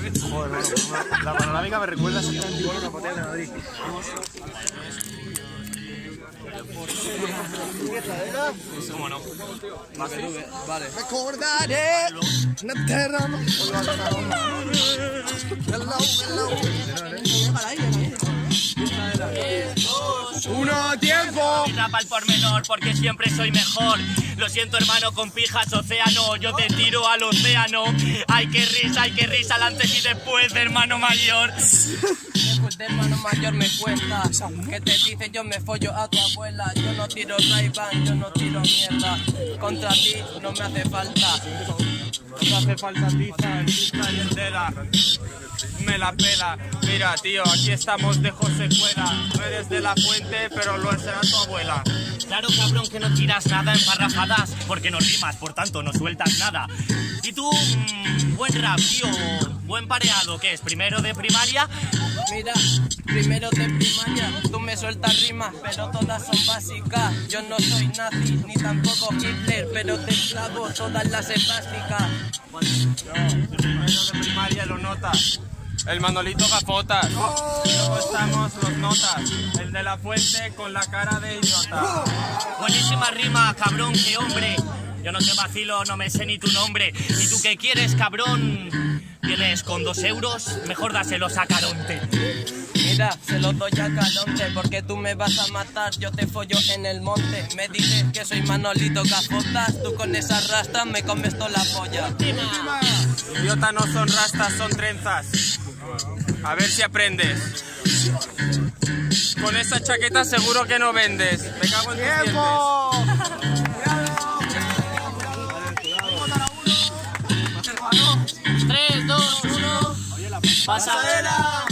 Joder, hermano, la panorámica me recuerda exactamente igual a una botella de Madrid. ¿Cómo no? Recordaré una terra Mi al pormenor porque siempre soy mejor. Lo siento, hermano, con pijas océano. Yo te tiro al océano. Ay, qué risa, ay, qué risa, al antes y después de hermano mayor. Después de hermano mayor me cuenta Que te dice yo me follo a tu abuela Yo no tiro ray yo no tiro mierda Contra ti no me hace falta hace falta tiza, tiza y entera. Me la pela. Mira, tío, aquí estamos de José Cuela. No eres de la fuente, pero lo será tu abuela. Claro, cabrón, que no tiras nada en parrafadas porque no rimas, por tanto no sueltas nada. Y tú, mm, buen rap, tío, buen pareado, ¿qué es? ¿Primero de primaria? Mira, primero de primaria Tú me sueltas rimas, pero todas son básicas Yo no soy nazi, ni tampoco Hitler Pero te clavo todas las esvásticas Primero de primaria lo notas. El Manolito Gafotas. Luego estamos los notas. El de la fuente con la cara de idiota. Buenísima rima, cabrón, qué hombre. Yo no te vacilo, no me sé ni tu nombre. ¿Y tú qué quieres, cabrón? ¿Tienes con dos euros? Mejor dáselos a Caronte. Mira, se los doy a Calonte Porque tú me vas a matar, yo te follo en el monte Me dices que soy Manolito Gafotas Tú con esas rastas me comes toda la polla Idiota no son rastas, son trenzas. A ver si aprendes. Con esa chaqueta seguro que no vendes. Me cago en tus Pasadera.